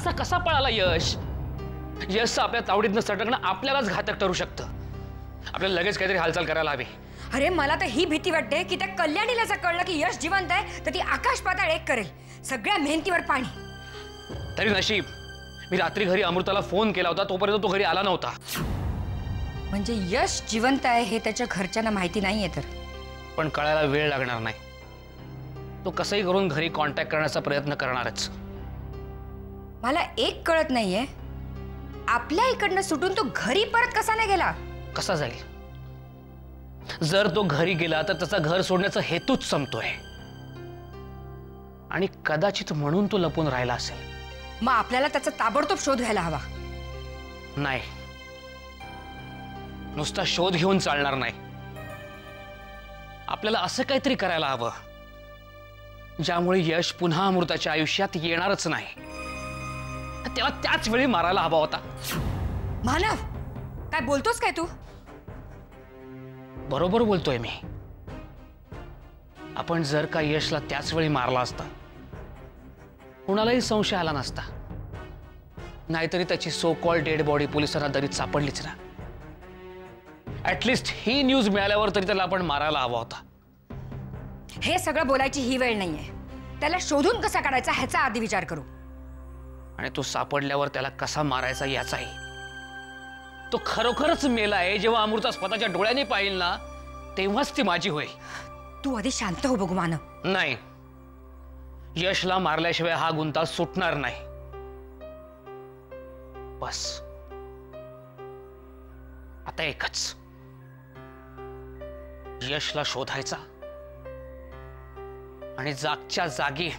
असा कसा पळाला यश? यशचं आपल्या तावडीतनं सटकणं आपल्यालाच घातक ठरू शकतं. आपल्याला लगेच काहीतरी हालचाल करायला हवी. अरे मला तर ही भीती वाटते की त्या कल्याणीला जर कळलं की यश जिवंत आहे तर ती आकाश पाताळ एक करेल. सगळ्या मेहनतीवर पाणी. तरी नशीब मी रात्री घरी अमृताला फ़ोन केला होता तोपर्यंत तो घरी आला नव्हता. म्हणजे यश जिवंत आहे हे त्याच्या घरच्यांना माहिती नाहीये तर. पण कळायला वेळ लागणार नाही. तो कसंही करून घरी कॉन्टॅक्ट करण्याचा प्रयत्न करणारच. मला एक कळत नाहीये. आपल्या इकडनं सुटून तो घरी परत कसा नाही गेला? कसा जाईल? जर तो घरी गेला तर त्याचा घर सोडण्याचा हेतूच संपतोय. आणि कदाचित म्हणून तो लपून राहिला असेल. मग आपल्याला त्याचा ताबडतोब शोध घ्यायला हवा. नाही. नुसता शोध घेऊन चालणार नाही. आपल्याला असं काहीतरी करायला हवं ज्यामुळे यश पुन्हा अमृताच्या आयुष्यात येणारच नाही. त्याला त्याच वेळी मारायला हवा होता. मानव काय बोलतोस काय तू? बरोबर बोलतोय मी. आपण जर का यशला त्याच वेळी मारला असता कुणालाही संशय आला नसता नाहीतरी त्याची सो कॉल डेड बॉडी पोलिसांना दरीत सापडलीच ना. ऍटलिस्ट ही न्यूज़ मिळाल्यावर तरी त्याला आपण मारायला हवा होता. हे सगळं बोलायची ही वेळ नाहीये. त्याला शोधून कसा काढायचा ह्याचा आधी विचार करू. आणि तो सापडल्यावर त्याला कसा मारायचा याचाही. तो खरोखरच मेला आहे. जेव्हा अमृता स्वतःच्या डोळ्यांनी पाहिल ना तेव्हाच ती माझी होईल. तू आधी शांत हो बघू नाही. यशला मारल्याशिवाय हा गुंता सुटणार नाही. बस. आता एकच. यशला शोधायचा. आणि जागच्या जागी